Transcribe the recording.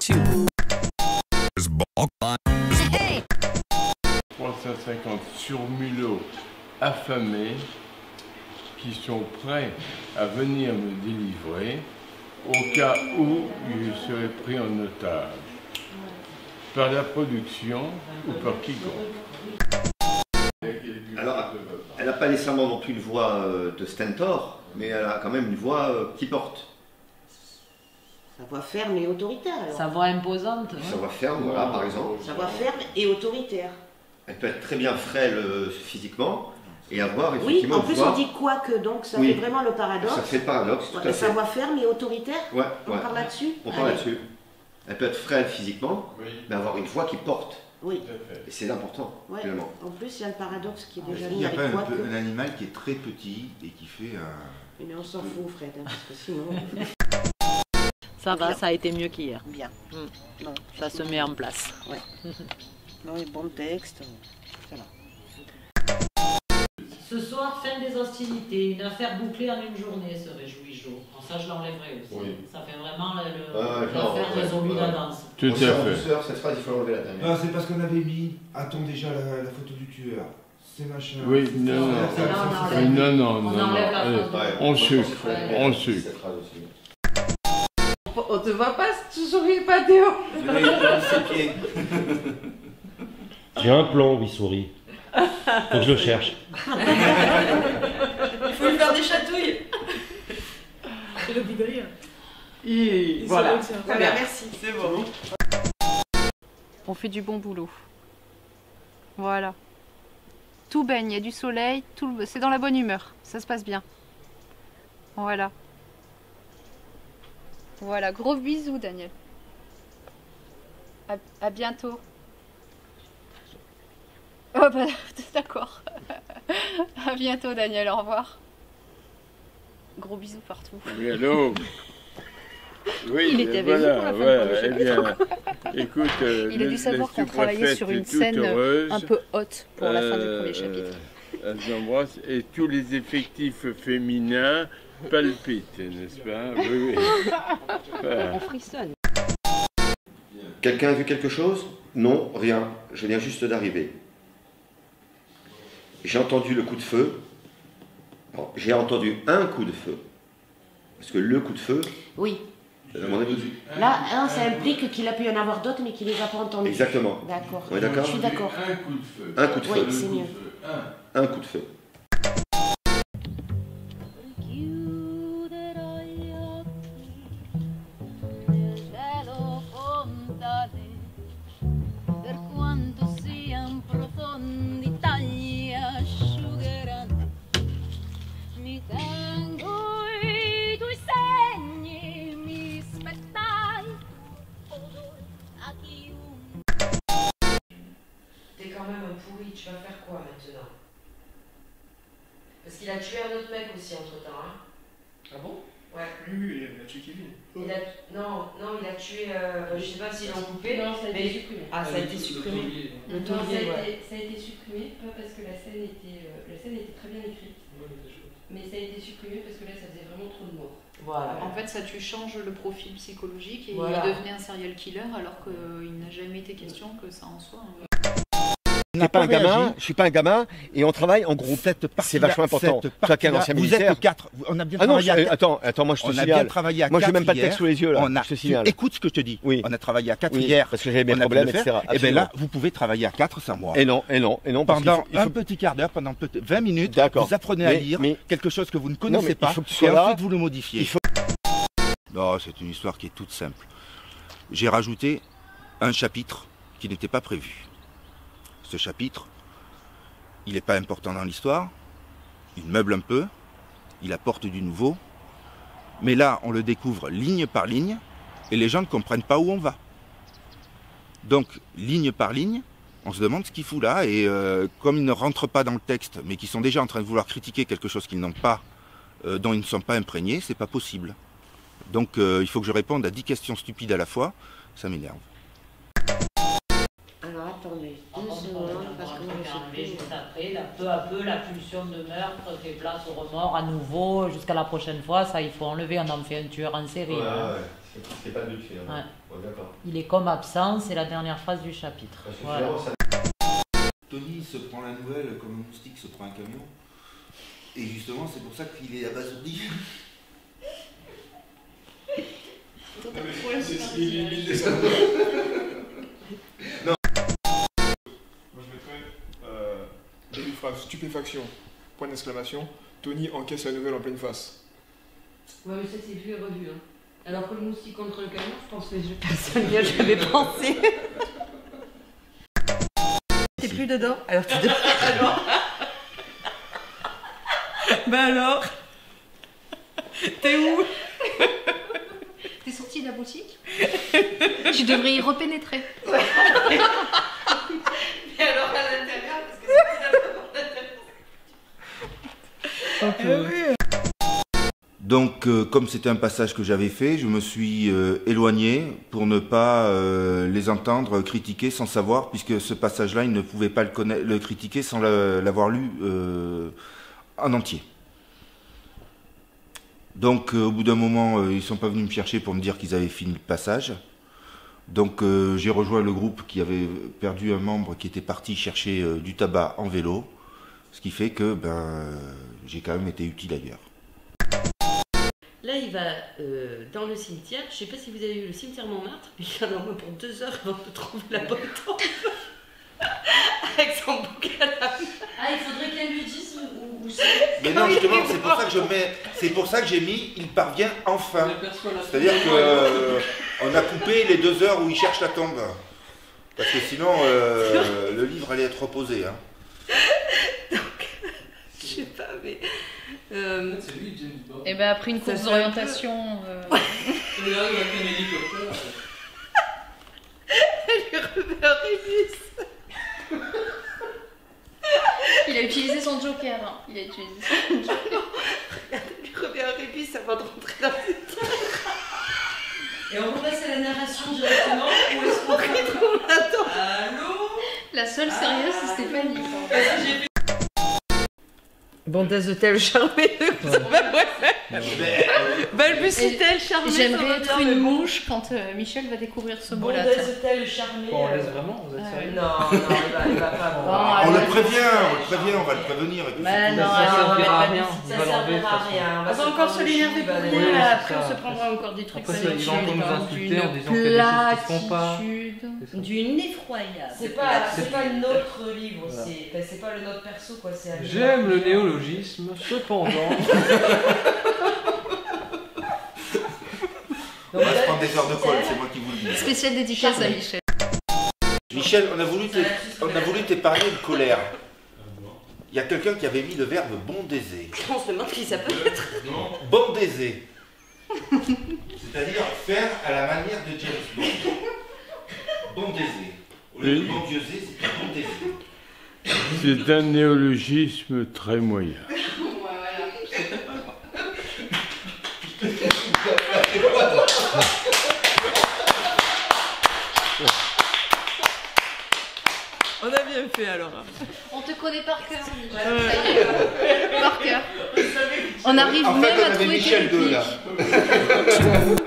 Two. 350 surmulots affamés qui sont prêts à venir me délivrer au cas où je serais pris en otage par la production ou par quiconque. Alors, elle n'a pas nécessairement non plus une voix euh, de stentor, mais elle a quand même une voix euh, qui porte. Sa voix ferme et autoritaire. alors. Sa voix imposante. hein. Sa voix ferme, voilà, par exemple. Sa voix ferme et autoritaire. Elle peut être très bien frêle euh, physiquement et avoir Oui, effectivement en une plus voix... on dit quoi que, donc ça Oui. fait vraiment le paradoxe. Ça fait le paradoxe, tout Ouais, à Sa voix ferme et autoritaire? Ouais, On ouais. parle là-dessus? On parle là-dessus. Elle peut être frêle physiquement, Oui, mais avoir une voix qui porte. Oui. Et c'est important, ouais. finalement. En plus, il y a le paradoxe qui est déjà Il mis n'y a avec pas un, peu- que. un animal qui est très petit et qui fait un. Mais on s'en fout, Fred, hein, parce que sinon. Ça va, Bien. ça a été mieux qu'hier. Bien. Mm. Non, Ça se met en place. non, les bons textes. Ça va. Ce soir, fin des hostilités. Une affaire bouclée en une journée, se réjouit Jo. Bon, ça, je l'enlèverai aussi. Oui. Ça fait vraiment Ouais, l'affaire ouais, résolue ouais. d'avance. Tout à fait. cette phrase, il faut l'enlever la dernière. Non, c'est parce qu'on avait mis. Attends déjà la, la photo du tueur. C'est machin. Oui, non, non. Non, non, ça, Oui, enlève. non, non, On non, non. la Ouais, On je sucre, on sucre. On te voit pas si tu souris pas, Théo. J'ai un plan où il sourit. Faut que je le cherche. Il faut lui faire des chatouilles. Rire. Il- Il Voilà. se retient. Très bien. merci. C'est bon. On fait du bon boulot. Voilà. Tout baigne, il y a du soleil, tout c'est dans la bonne humeur. Ça se passe bien. Voilà. Voilà, gros bisous Daniel. À, à bientôt. Oh bah d'accord. à bientôt Daniel, au revoir. Gros bisous partout. Oui, allô Oui, Il était avec voilà, vous pour la eh bien, écoute, euh, Il a dû savoir qu'on travaillait sur une scène heureuse. un peu haute pour la fin du Euh, premier chapitre. Elle s'embrasse et tous les effectifs féminins palpitent, n'est-ce pas? Oui, oui. Voilà. On frissonne. Quelqu'un a vu quelque chose? Non, rien. Je viens juste d'arriver. J'ai entendu le coup de feu. Bon, J'ai entendu un coup de feu. Parce que le coup de feu, Oui. Là, ça implique qu'il a pu y en avoir d'autres, mais qu'il les a pas entendus. Exactement. D'accord. On est d'accord? Je suis d'accord. Un coup de feu. un coup de Oui, feu. c'est mieux. Un. Un coup de feu. Tu vas faire quoi maintenant Parce qu'il a tué un autre mec aussi entre temps, hein Ah bon? Ouais. Oui, oui, il a tué Kevin. Il a... Non, non, il a tué. euh, Je sais pas s'ils l'ont coupé. Non, ça a été mais- supprimé. Ah, ça a été supprimé. Le Non, ça, a été, ça a été supprimé, pas parce que la scène était, euh, la scène était très bien écrite, mais ça a été supprimé parce que là, ça faisait vraiment trop de morts. Voilà. En fait, ça tu changes le profil psychologique et Voilà. il devenait un serial killer alors qu'il n'a jamais été question que ça en soit. Je suis pas un gamin, je suis pas un gamin, et on travaille en groupe. Cette C'est vachement important. Toi qui es un ancien Vous militaire. êtes quatre. On a bien Ah non, travaillé je- à quatre. attends, attends, moi je te On a bien travaillé à Moi j'ai même pas le texte sous les yeux là. On a, je te tu- signale. écoute ce que je te dis. Oui. On a travaillé à quatre Oui, hier. parce que j'avais mes problèmes, etc. Et bien Absolument. là, vous pouvez travailler à quatre sans moi. Et non, et non, et non, pendant faut- un petit quart d'heure, pendant peut-être 20 minutes, vous apprenez à lire quelque chose que vous ne connaissez pas, et ensuite vous le modifiez. Non, c'est une histoire qui est toute simple. J'ai rajouté un chapitre qui n'était pas prévu. Ce chapitre, il n'est pas important dans l'histoire, il meuble un peu, il apporte du nouveau, mais là, on le découvre ligne par ligne, et les gens ne comprennent pas où on va. Donc, ligne par ligne, on se demande ce qu'il fout là, et euh, comme ils ne rentrent pas dans le texte, mais qu'ils sont déjà en train de vouloir critiquer quelque chose qu'ils n'ont pas, euh, dont ils ne sont pas imprégnés, c'est pas possible. Donc, euh, il faut que je réponde à 10 questions stupides à la fois, ça m'énerve. Alors attendez, On une va seconde, parce juste après, là, peu à peu, la pulsion de meurtre fait place au remords à nouveau jusqu'à la prochaine fois. Ça, il faut enlever. On en fait un tueur en série. hein. C'est pas. Ouais. D'accord. Il est comme absent, c'est la dernière phrase du chapitre. Voilà. ça- Tony se prend la nouvelle comme un moustique se prend un camion. Et justement, c'est pour ça qu'il est abasourdi. Point d'exclamation. Tony encaisse la nouvelle en pleine face. Ouais, mais ça, c'est vu et revu. Hein. Alors que le moustique contre le camion, je pense que je Personne n'y a jamais pensé. T'es plus dedans Alors tu devrais. bah alors T'es où T'es sorti de la boutique Tu devrais y repénétrer. Mais alors à l'intérieur, parce que Ah Donc, euh, comme c'était un passage que j'avais fait, je me suis euh, éloigné pour ne pas euh, les entendre critiquer sans savoir, puisque ce passage-là, ils ne pouvaient pas le, le critiquer sans la- l'avoir lu euh, en entier. Donc, euh, au bout d'un moment, euh, ils sont pas venus me chercher pour me dire qu'ils avaient fini le passage. Donc, euh, j'ai rejoint le groupe qui avait perdu un membre qui était parti chercher euh, du tabac en vélo, ce qui fait que ben, j'ai quand même été utile ailleurs. Là, il va euh, dans le cimetière. Je sais pas si vous avez vu le cimetière Montmartre, mais il en a pour deux heures avant de trouver la bonne tombe. Avec son bouquin à la main. Ah, il faudrait qu'elle lui dise où, où c'est. Mais non, justement, c'est pour ça que je mets, c'est pour ça que j'ai mis, il parvient enfin. C'est-à-dire que euh, on a coupé les deux heures où il cherche la tombe, parce que sinon euh, le livre allait être reposé. Hein. Je sais pas, mais. euh, C'est lui, James Bond. Et ben après une course d'orientation. euh, Et là, il a fait un hélicoptère. Robert Rébus. Il a utilisé son joker. hein. Il a utilisé son joker. Robert Rébus avant de rentrer dans cette Et on repasse à la narration directement ou est-ce qu'on Allô? La seule sérieuse, c'est Stéphanie. J'ai vu. Bondaise-t-elle charmée Balbutie-t-elle charmée ça va J'aimerais être bien, une mouche quand euh, Michel va découvrir ce mot-là. tiens. Bondaise-t-elle charmée Bon, on euh, laisse vraiment, vous êtes sérieux Non, non, il va, il va pas Bon, voir. On le prévient, on le prévient, on va le prévenir. et puis tout. non, ça servira à rien, Ça de servira à rien. On va encore se l'énerver pour rien, après on se prendra encore des trucs Après, ça ça, va ils vont nous chiant, insulter en disant qu'il y a des choses qui se font pas. platitude. D'une effroyable. C'est pas, pas notre livre, c'est pas le nôtre perso quoi. c'est à nous. J'aime le néologisme, cependant. On va se prendre des heures de colle, c'est moi qui vous le dis. Spéciale dédicace à Michel. Michel, on a voulu t'é- on a voulu t'épargner de colère. Il y a quelqu'un qui avait mis le verbe bondaiser. On se demande qui ça peut être. Bondaiser. C'est-à-dire faire à la manière de James Bond. Bondaiser. Au lieu de Oui. bondieuser, c'est un néologisme très moyen. On a bien fait alors. On te connaît par cœur. Par cœur. On arrive En fait, même on à avait trouver Michel 2 répliques. là.